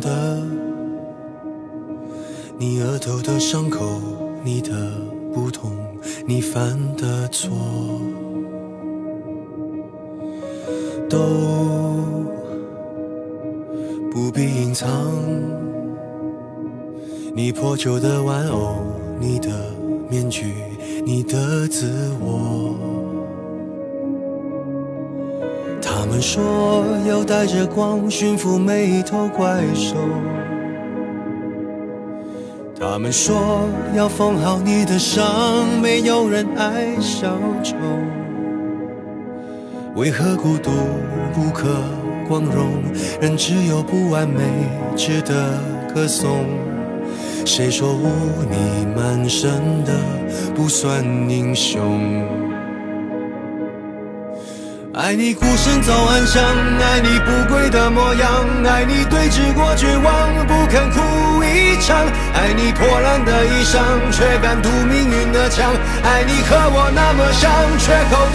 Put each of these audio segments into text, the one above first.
的，你额头的伤口，你的不同，你犯的错，都不必隐藏。你破旧的玩偶，你的面具，你的自我。他们说要带着光驯服每一头怪兽。他们说要缝好你的伤，没有人爱小丑。为何孤独不可光荣？人只有不完美值得歌颂。谁说污泥满身的不算英雄？爱你孤身走暗巷，爱你不跪的模样，爱你对峙过绝望，不肯哭一场，爱你破烂的衣裳，却敢堵命运的枪，爱你和我那么像，缺口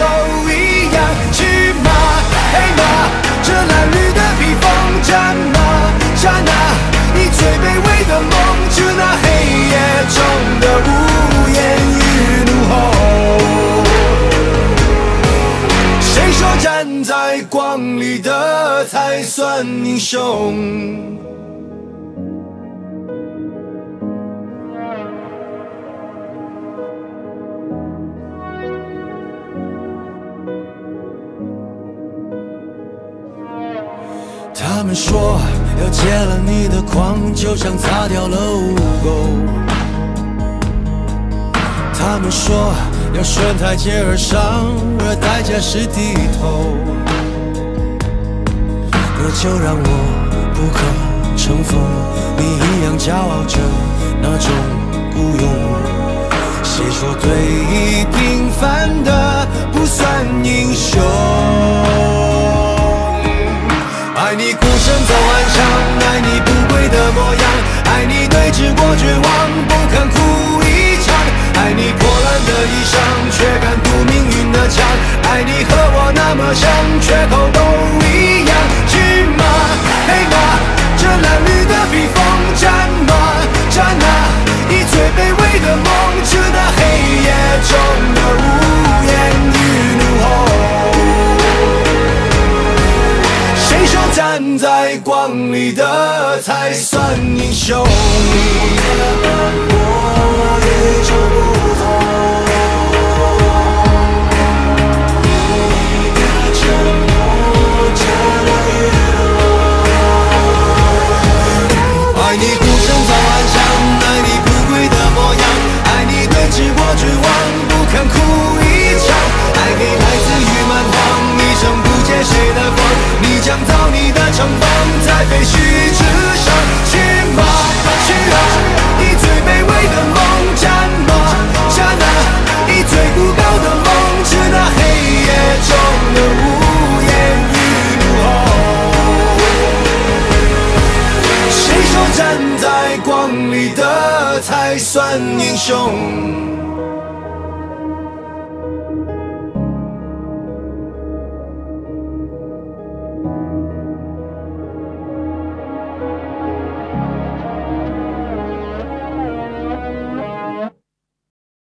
在光里的才算英雄？他们说要戒了你的狂，就像擦掉了污垢。他们说要顺台阶而上，而代价是低头。那就让我不可乘风，你一样骄傲着那种孤勇。谁说对弈平凡的不算英雄？爱你孤身走暗巷，爱你不跪的模样，爱你对峙过绝望，不肯哭一场，爱你破烂的衣裳，却敢堵爱你和我那么像，缺口都一样。骏马黑马，这褴褛的披风，战马战啊，以最卑微的梦，致那黑夜中的无言与怒吼。谁说站在光里的才算英雄？知我绝望不肯哭一算英雄？